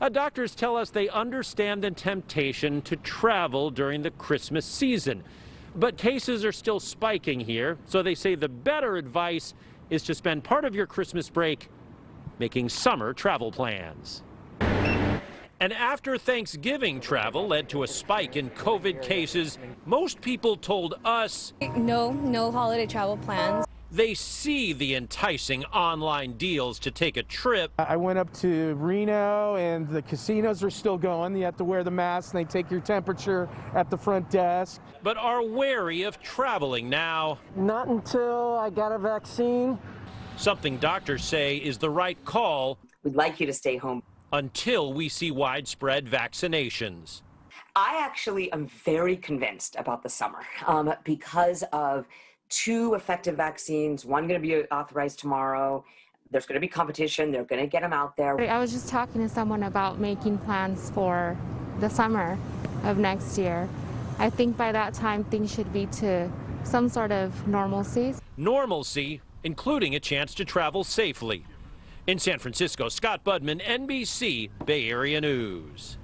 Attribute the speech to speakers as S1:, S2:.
S1: Uh, doctors tell us they understand the temptation to travel during the Christmas season. But cases are still spiking here, so they say the better advice is to spend part of your Christmas break making summer travel plans. And after Thanksgiving travel led to a spike in COVID cases, most people told us
S2: No, no holiday travel plans.
S1: They see the enticing online deals to take a trip,
S3: I went up to Reno and the casinos are still going. You have to wear the mask and they take your temperature at the front desk.
S1: but are wary of traveling now.
S4: Not until I got a vaccine.
S1: Something doctors say is the right call
S5: We'd like you to stay home.
S1: until we see widespread vaccinations.
S5: I actually am very convinced about the summer um, because of two effective vaccines. One going to be authorized tomorrow. There's going to be competition. They're going to get them out there.
S6: I was just talking to someone about making plans for the summer of next year. I think by that time things should be to some sort of normalcy.
S1: Normalcy, including a chance to travel safely. In San Francisco, Scott Budman, NBC, Bay Area News.